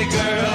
pretty girl.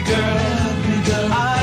Girl. I was just